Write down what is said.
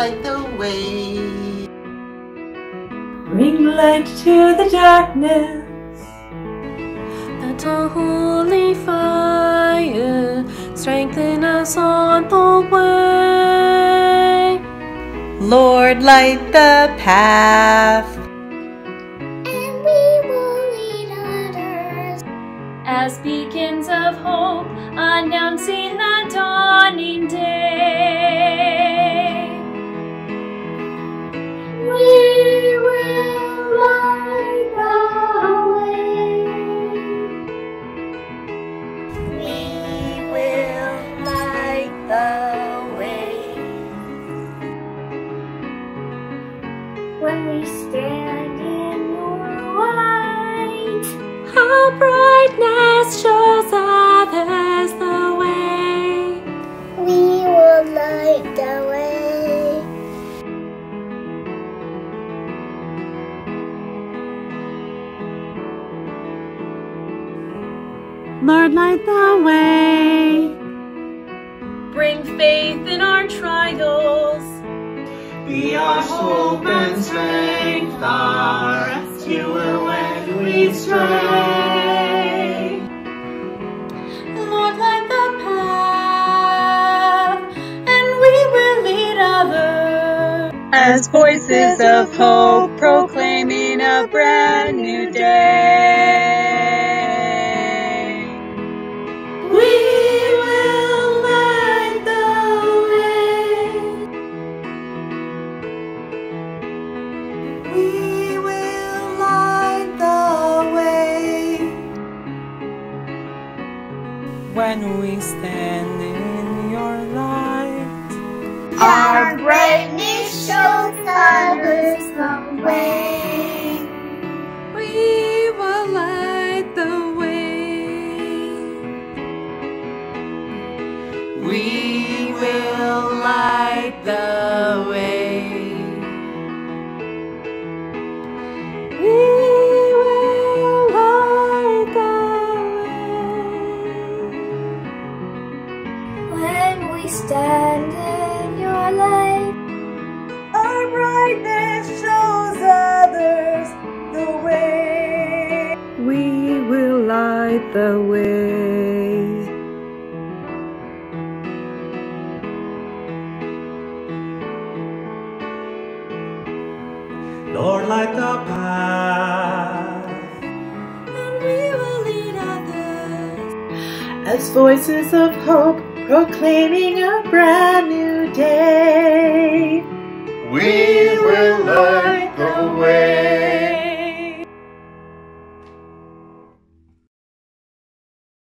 light the way. Bring light to the darkness. Let our holy fire strengthen us on the way. Lord, light the path. And we will lead others as beacons of hope, announcing the dawning day. When we stand in your light, Our brightness shows others the way. we will light the way. Lord, light the way. Bring faith in our trials. Be our hope and strength, our rescuer when we stray. Lord, light the path, and we will lead others. As voices of hope proclaiming a brand new day. When we stand in your light, Our brightness When we stand in your light, Our brightness shows others the way. We will light the way. Lord, light the path. And we will lead others. As voices of hope proclaiming a brand new day. We will light the way.